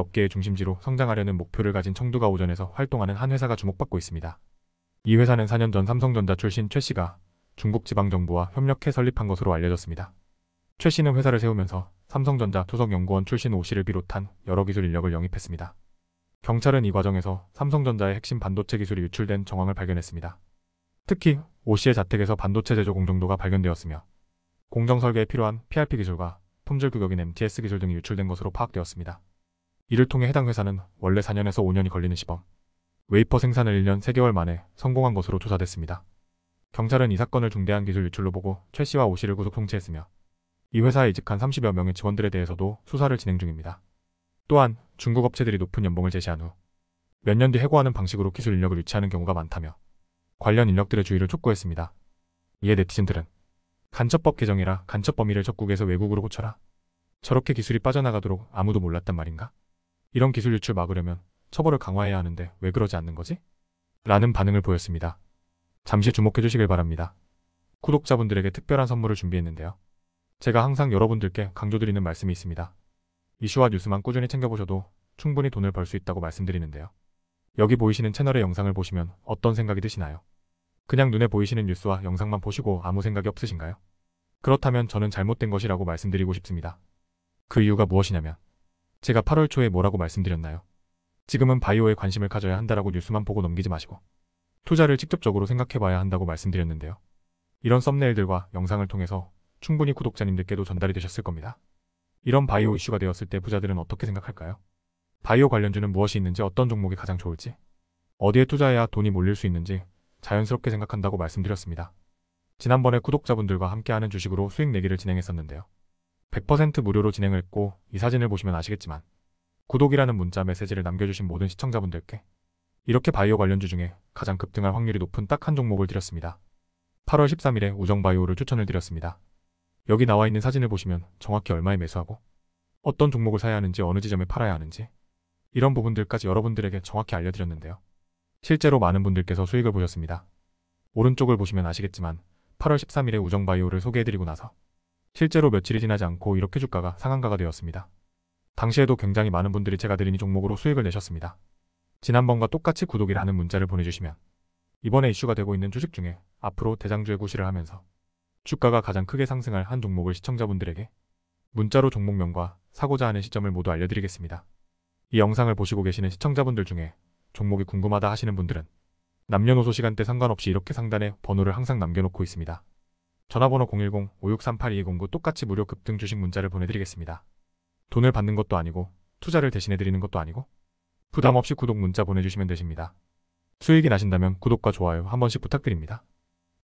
업계의 중심지로 성장하려는 목표를 가진 청두가 오전에서 활동하는 한 회사가 주목받고 있습니다. 이 회사는 4년 전 삼성전자 출신 최 씨가 중국 지방정부와 협력해 설립한 것으로 알려졌습니다. 최 씨는 회사를 세우면서 삼성전자 토석연구원 출신 오 씨를 비롯한 여러 기술 인력을 영입했습니다. 경찰은 이 과정에서 삼성전자의 핵심 반도체 기술이 유출된 정황을 발견했습니다. 특히 오 씨의 자택에서 반도체 제조 공정도가 발견되었으며 공정 설계에 필요한 PRP 기술과 품질 규격인 MTS 기술 등이 유출된 것으로 파악되었습니다. 이를 통해 해당 회사는 원래 4년에서 5년이 걸리는 시범, 웨이퍼 생산을 1년 3개월 만에 성공한 것으로 조사됐습니다. 경찰은 이 사건을 중대한 기술 유출로 보고 최 씨와 오 씨를 구속 송치했으며 이 회사에 이직한 30여 명의 직원들에 대해서도 수사를 진행 중입니다. 또한 중국 업체들이 높은 연봉을 제시한 후 몇 년 뒤 해고하는 방식으로 기술 인력을 유치하는 경우가 많다며 관련 인력들의 주의를 촉구했습니다. 이에 네티즌들은 간첩법 개정해라 간첩 범위를 적국에서 외국으로 고쳐라. 저렇게 기술이 빠져나가도록 아무도 몰랐단 말인가? 이런 기술 유출 막으려면 처벌을 강화해야 하는데 왜 그러지 않는 거지? 라는 반응을 보였습니다. 잠시 주목해 주시길 바랍니다. 구독자분들에게 특별한 선물을 준비했는데요. 제가 항상 여러분들께 강조드리는 말씀이 있습니다. 이슈와 뉴스만 꾸준히 챙겨보셔도 충분히 돈을 벌 수 있다고 말씀드리는데요. 여기 보이시는 채널의 영상을 보시면 어떤 생각이 드시나요? 그냥 눈에 보이시는 뉴스와 영상만 보시고 아무 생각이 없으신가요? 그렇다면 저는 잘못된 것이라고 말씀드리고 싶습니다. 그 이유가 무엇이냐면 제가 8월 초에 뭐라고 말씀드렸나요? 지금은 바이오에 관심을 가져야 한다라고 뉴스만 보고 넘기지 마시고 투자를 직접적으로 생각해봐야 한다고 말씀드렸는데요. 이런 썸네일들과 영상을 통해서 충분히 구독자님들께도 전달이 되셨을 겁니다. 이런 바이오 이슈가 되었을 때 부자들은 어떻게 생각할까요? 바이오 관련주는 무엇이 있는지 어떤 종목이 가장 좋을지 어디에 투자해야 돈이 몰릴 수 있는지 자연스럽게 생각한다고 말씀드렸습니다. 지난번에 구독자분들과 함께하는 주식으로 수익 내기를 진행했었는데요. 100% 무료로 진행을 했고 이 사진을 보시면 아시겠지만 구독이라는 문자 메시지를 남겨주신 모든 시청자분들께 이렇게 바이오 관련주 중에 가장 급등할 확률이 높은 딱 한 종목을 드렸습니다. 8월 13일에 우정바이오를 추천을 드렸습니다. 여기 나와 있는 사진을 보시면 정확히 얼마에 매수하고 어떤 종목을 사야 하는지 어느 지점에 팔아야 하는지 이런 부분들까지 여러분들에게 정확히 알려드렸는데요. 실제로 많은 분들께서 수익을 보셨습니다. 오른쪽을 보시면 아시겠지만 8월 13일에 우정바이오를 소개해드리고 나서 실제로 며칠이 지나지 않고 이렇게 주가가 상한가가 되었습니다. 당시에도 굉장히 많은 분들이 제가 드린 이 종목으로 수익을 내셨습니다. 지난번과 똑같이 구독이라는 문자를 보내주시면 이번에 이슈가 되고 있는 주식 중에 앞으로 대장주의 구실을 하면서 주가가 가장 크게 상승할 한 종목을 시청자분들에게 문자로 종목명과 사고자 하는 시점을 모두 알려드리겠습니다. 이 영상을 보시고 계시는 시청자분들 중에 종목이 궁금하다 하시는 분들은 남녀노소 시간대 상관없이 이렇게 상단에 번호를 항상 남겨놓고 있습니다. 전화번호 010-5638-2209 똑같이 무료 급등 주식 문자를 보내드리겠습니다. 돈을 받는 것도 아니고 투자를 대신해드리는 것도 아니고 부담 없이 구독 문자 보내주시면 되십니다. 수익이 나신다면 구독과 좋아요 한 번씩 부탁드립니다.